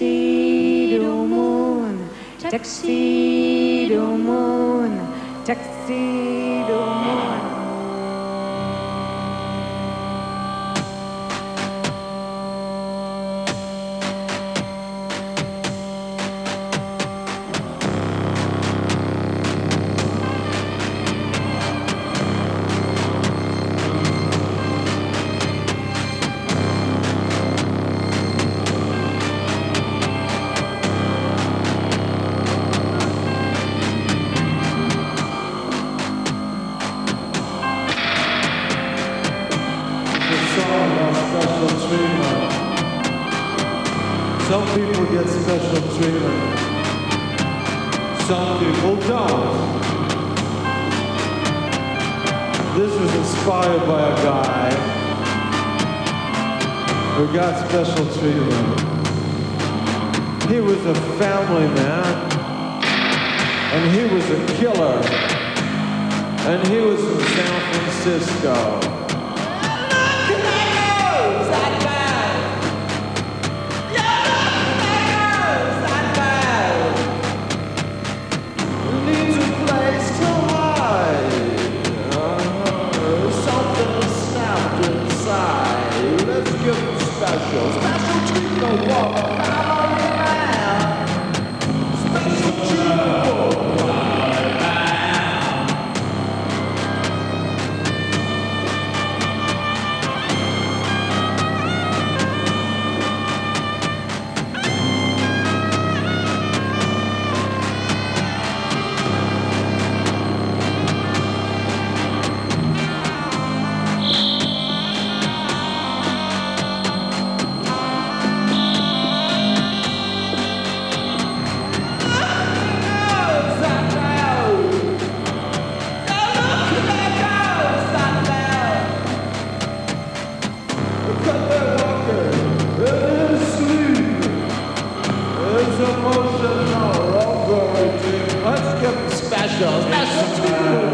tuxedo moon, tuxedo moon, Tuxedomoon. Some people get special treatment. Some people don't. This was inspired by a guy who got special treatment. He was a family man, and he was a killer, and he was from San Francisco. Special, special treatment for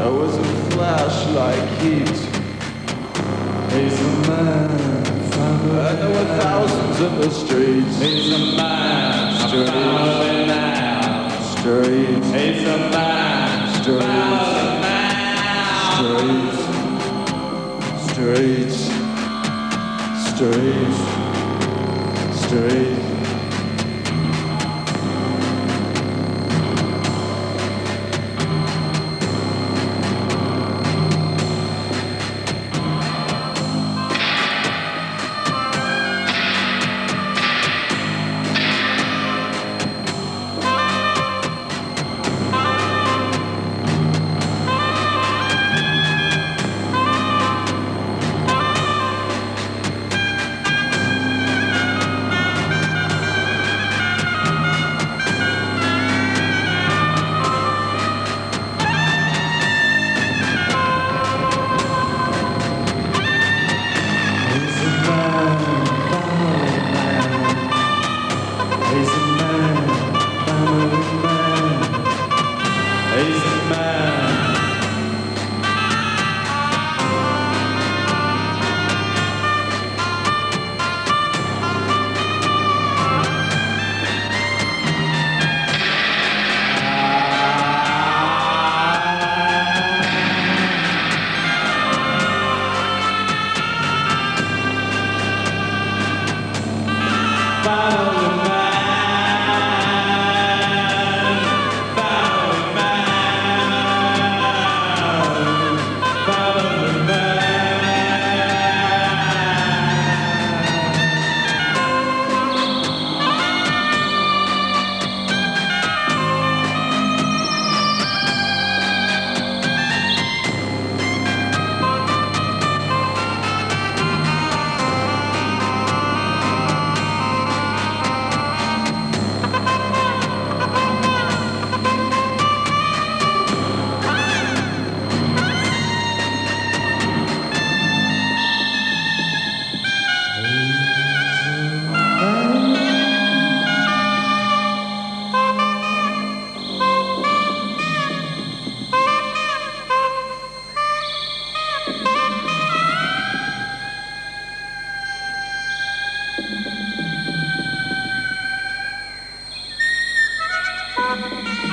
There was a flash like heat. He's a man. And there were thousands in the streets. He's a man. Streets. Streets. He's a man. Streets. Streets. Streets. Streets. Is Thank